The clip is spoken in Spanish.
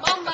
¡Bomba!